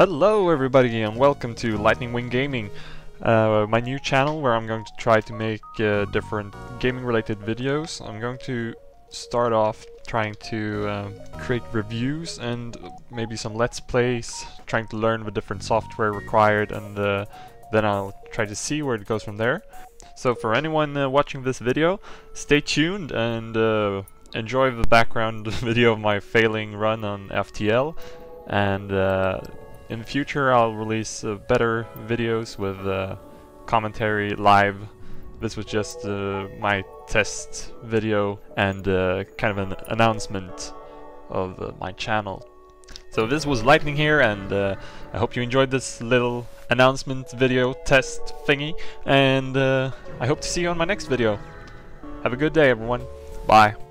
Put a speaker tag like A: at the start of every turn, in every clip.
A: Hello everybody and welcome to Lightning Wing Gaming, uh, my new channel where I'm going to try to make uh, different gaming related videos. I'm going to start off trying to uh, create reviews and maybe some let's plays, trying to learn the different software required and uh, then I'll try to see where it goes from there. So for anyone uh, watching this video, stay tuned and uh, enjoy the background video of my failing run on FTL and in future I'll release uh, better videos with uh, commentary live. This was just uh, my test video and uh, kind of an announcement of uh, my channel. So this was Lightning here and uh, I hope you enjoyed this little announcement video test thingy and I hope to see you on my next video. Have a good day everyone. Bye.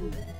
A: Música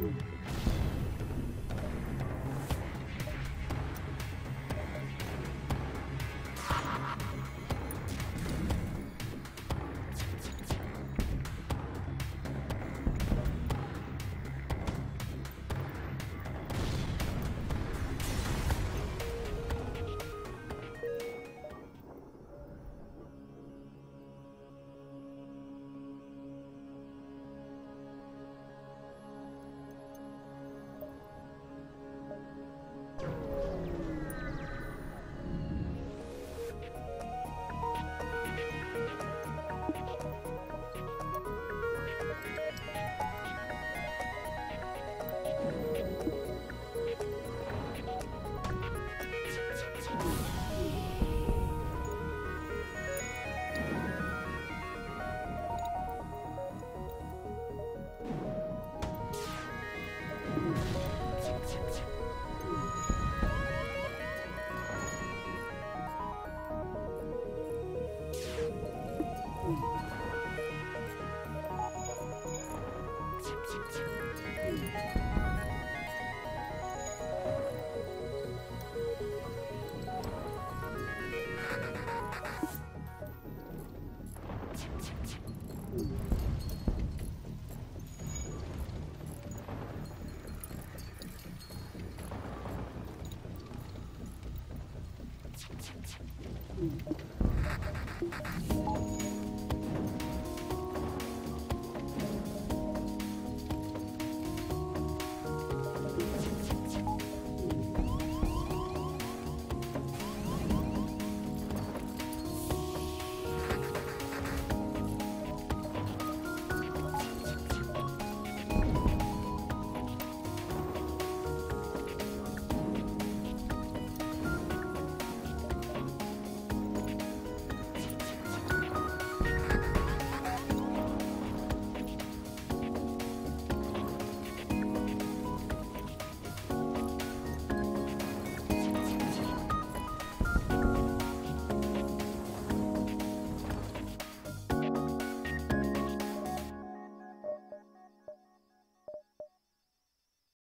A: Thank you. Thank you.